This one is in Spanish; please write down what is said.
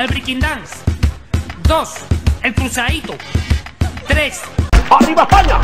El breaking dance. Dos, el cruzadito. Tres, ¡Arriba España!